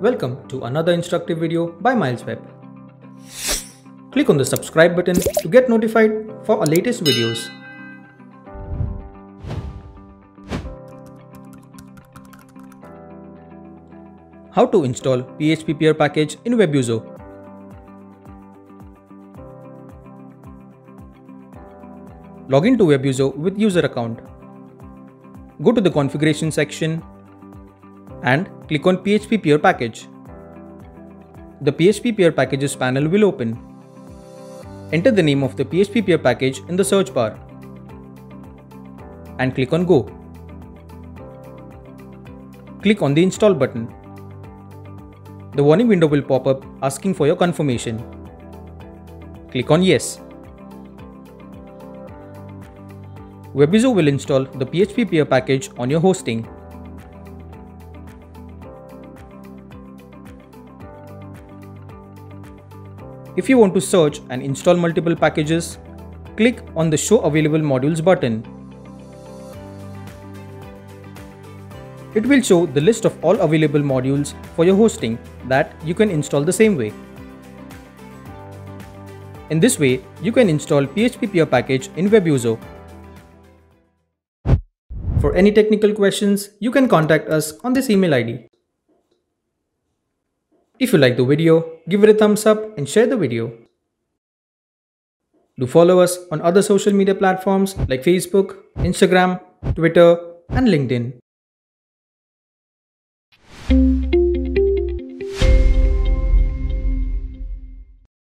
Welcome to another instructive video by Miles MilesWeb. Click on the subscribe button to get notified for our latest videos. How to install PHP PEAR package in Webuzo. Log into Webuzo with user account. Go to the configuration section and click on PHP PEAR package. The PHP PEAR packages panel will open. Enter the name of the PHP PEAR package in the search bar and click on Go. Click on the install button. The warning window will pop up asking for your confirmation. Click on Yes. Webuzo will install the PHP PEAR package on your hosting. If you want to search and install multiple packages, click on the Show Available Modules button. It will show the list of all available modules for your hosting that you can install the same way. In this way, you can install PHP PEAR package in Webuzo for any technical questions, you can contact us on this email ID. If you like the video, give it a thumbs up and share the video. Do follow us on other social media platforms like Facebook, Instagram, Twitter, and LinkedIn.